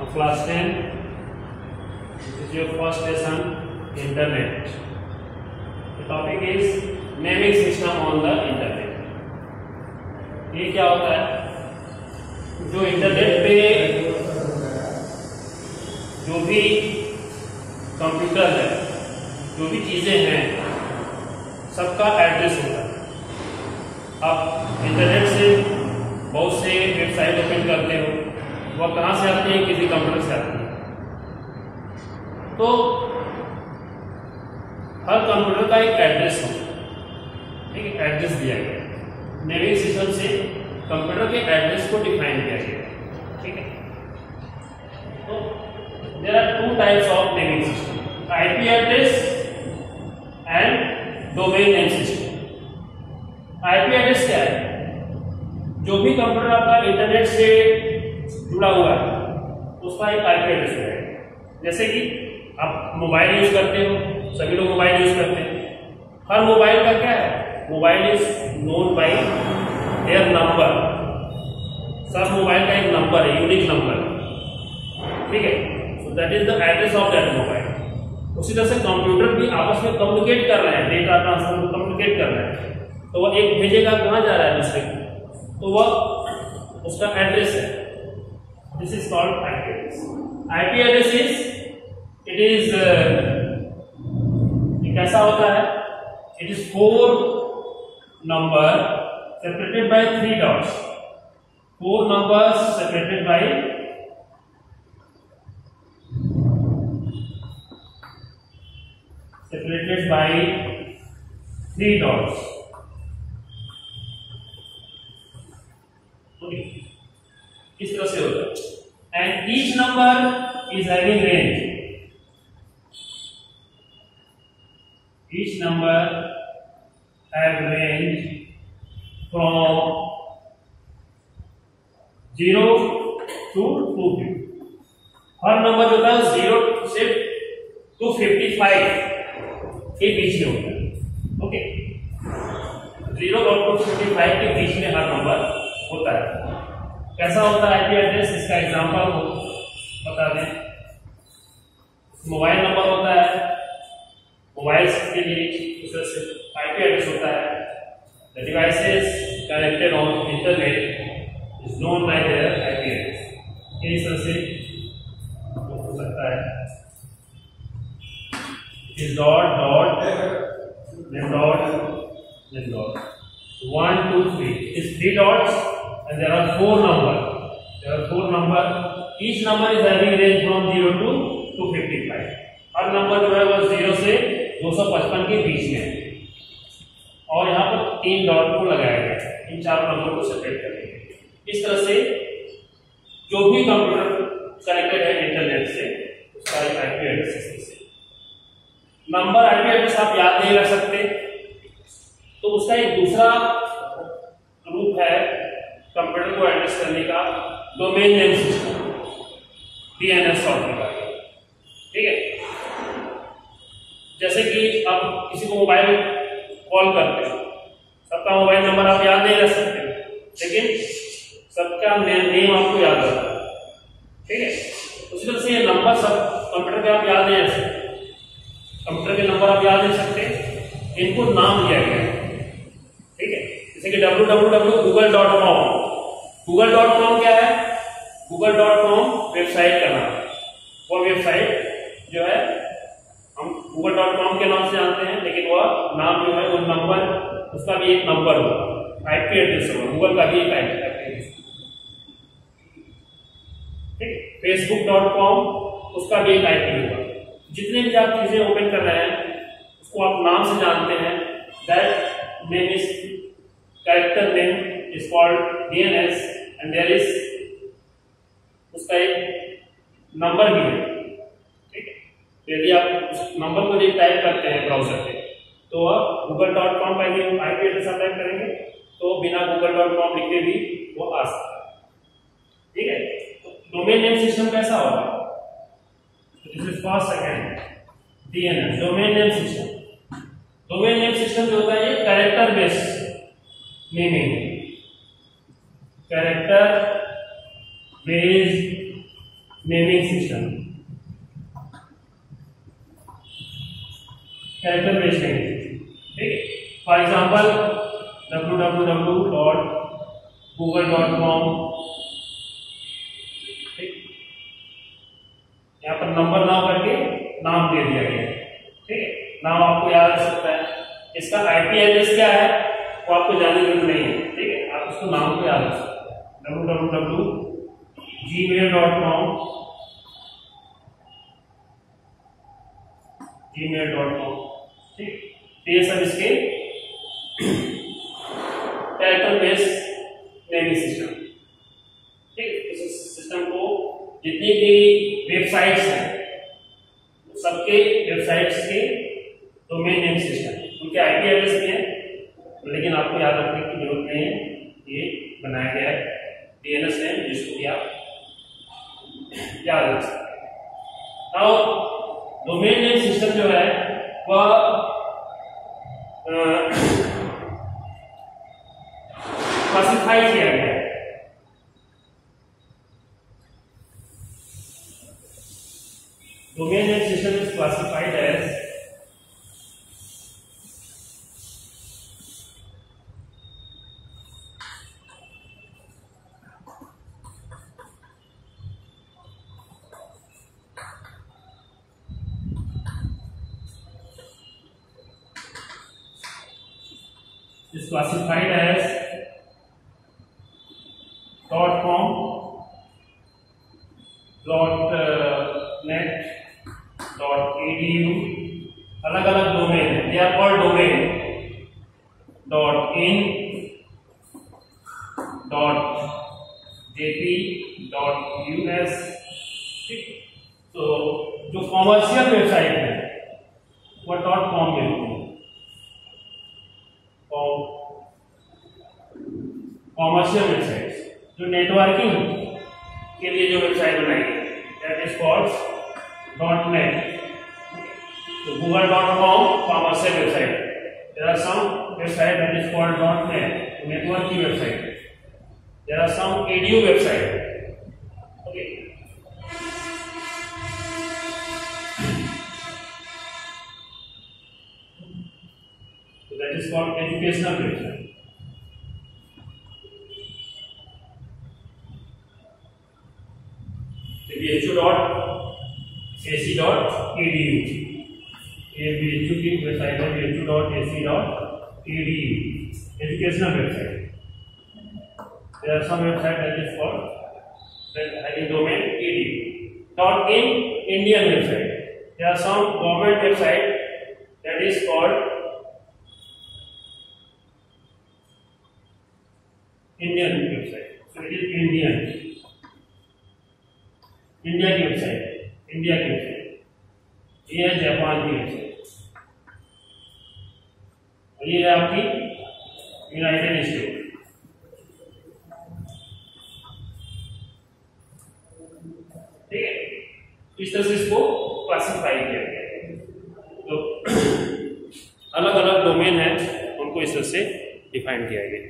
of class 10. This is your first lesson, Internet. The topic is naming system on the Internet. ये क्या होता है जो internet पे जो भी कंप्यूटर है जो भी चीज़ें हैं सबका एड्रेस होता है आप इंटरनेट से बहुत से वेबसाइट ओपन करते हो वह कहाँ से आते हैं? किसी कंप्यूटर से आते हैं। तो हर कंप्यूटर का एक एड्रेस है। ठीक है? एड्रेस दिया गया नेमिंग सिस्टम से कंप्यूटर के एड्रेस को डिफाइन किया गया ठीक है? तो there are two types of naming system IP address and domain name system IP address क्या है? जो भी कंप्यूटर आपका इंटरनेट से जुड़ा हुआ है उसका एक आईपी एड्रेस है। जैसे कि आप मोबाइल यूज़ करते हो, सभी लोग मोबाइल यूज़ करते हैं। हर मोबाइल का क्या है? Mobile is known by their number सब मोबाइल का एक नंबर है यूनिक नंबर ठीक है? So that is the address of that mobile उसी तरह से कंप्यूटर भी आपस में कम्युनिकेट कर रहे हैं डेटा ट्रांसफ़र को कम्युनिकेट कर रहे हैं। तो वह एक भेजेगा, कहाँ जा रहा है? दूसरे को। तो वह उसका एड्रेस है। This is called IP address IP address is it is कैसा होता है it is four number separated by three dots. Four numbers separated by separated by three dots. इस तरह से होता है and each number is having range each number have range from 0 to 250 हर number जो होता है ज़ीरो से टू फिफ्टी फाइव के बीच में होता है। ओके ज़ीरो और टू फिफ्टी फाइव के बीच में हर नंबर होता है। कैसा होता है आईपी एड्रेस इसका एग्जांपल हो बता दें। मोबाइल नंबर होता है। मोबाइल के लिए दूसरे आईपी एड्रेस होता है। Devices connected on internet is known by their IP address इस तरह हो सकता है। Is dot dot then dot then dot. 1 2 3 is three dots and there are four number, each number is having range from zero to two fifty five हर number जो है वो zero से दो सौ पचपन के बीच में है। और यहाँ पर तीन डॉट को लगाया गया है। इन चारों नंबर को सेपरेट करेंगे इस तरह से जो भी कंप्यूटर कनेक्टेड है इंटरनेट से, उसका एक आईपी एड्रेस से। नंबर आईपी एड्रेस आप याद नहीं रख सकते। तो उसका एक दूसरा रूप है कंप्यूटर को एड्रेस करने का। Domain name system DNS software ठीक है? जैसे कि आप किसी को मोबाइल कॉल करते हैं, सबका मोबाइल नंबर आप याद नहीं रख सकते, लेकिन सबका नेम आपको याद है ठीक है? उसी तरह से ये नंबर सब कंप्यूटर पे आप याद नहीं रख सकते। कंप्यूटर के नंबर आप याद नहीं सकते। इनको नाम दिया गया है। ठीक है? जैसे कि W W W Google dot com Google dot com क्या है? गूगल डॉट कॉम वेबसाइट का नाम। वो वेबसाइट जो है, हम गूगल डॉट कॉम के नाम से जानते हैं, लेकिन वह नाम जो है, वो नंबर उसका भी एक नंबर होगा। आईपी एड्रेस होगा गूगल का भी एक आईपी एड्रेस ठीक फेसबुक डॉट कॉम उसका भी एक आईपी होगा। जितने भी आप चीज़ें ओपन कर रहे हैं, उसको आप नाम से जानते हैं। That name is character name is called DNS and there is उसका एक नंबर भी है, ठीक है? यदि आप उस नंबर को यदि टाइप करते हैं ब्राउज़र पे तो आप गूगल डॉट कॉम का यदि आईपी एड्रेस आप टाइप करेंगे तो बिना गूगल डॉट कॉम लिखे भी वो आ सकता है, ठीक है? तो डोमेन नेम सिस्टम कैसा होगा? This is first second DNS domain name system domain name system जो होता है ये character based naming character based naming system character based language ठीक फॉर एग्जांपल www.google.com यहाँ पर नंबर नाम करके नाम दे दिया गया ठीक नाम आपको याद रख सकता है। इसका आईपी एड्रेस क्या है? वो आपको जानने की ज़रूरत नहीं है। ठीक है? आप उसको नाम को याद रख सकते हैं। W W W Gmail dot com Gmail dot com ठीक। तो ये सब इसके कैरेक्टर बेस्ड नेमिंग सिस्टम ठीक। इस सिस्टम को जितनी भी वेबसाइट्स हैं, सबके वेबसाइट्स के डोमेन नेम सिस्टम उनके आईपी एड्रेस भी हैं, लेकिन आपको याद रखने की ज़रूरत नहीं है। ये बनाया गया है। डीएनएस नेम जिसको भी आप याद रख सकते हैं डोमेन नेम सिस्टम जो है, वह क्लासिफाई किया गया domain name system is classified as is classified as dot com dot uh, net dot edu अलग अलग डोमेन है। They are called domain dot in dot JP dot US ठीक तो जो कॉमर्शियल वेबसाइट है वह डॉट कॉम में होती है कॉमर्शियल वेबसाइट जो नेटवर्किंग के लिए जो वेबसाइट बनाई है कॉल्ड डॉट नेट तो Google dot com commercial website there are some website that is called dot net network की website there are some EDU website okay website. bhu dot ac dot edu ये bhu की website है bhu dot ac dot edu educational website there are some website that is called that having domain edu dot in indian website there are some government website that is called indian website so it is indian की website India की website ये है Japan की website और ये है आपकी United state ठीक है? इस तरह से इसको क्लासिफाई किया गया तो अलग अलग डोमेन है, उनको इस तरह से डिफाइन किया गया